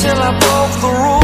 till I broke the rules.